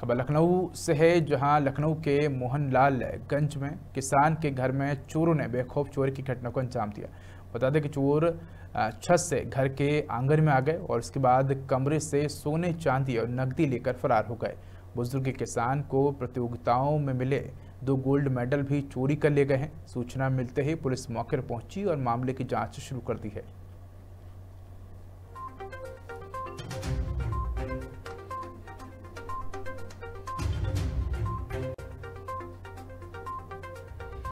खबर, लखनऊ से है जहाँ लखनऊ के मोहनलाल गंज में किसान के घर में चोरों ने बेखौफ चोरी की घटना को अंजाम दिया। बता दें कि चोर छत से घर के आँगन में आ गए और उसके बाद कमरे से सोने, चांदी और नकदी लेकर फरार हो गए। बुज़ुर्ग किसान को प्रतियोगिताओं में मिले दो गोल्ड मेडल भी चोरी कर ले गए हैं। सूचना मिलते ही पुलिस मौके पर पहुँची और मामले की जाँच शुरू कर दी है।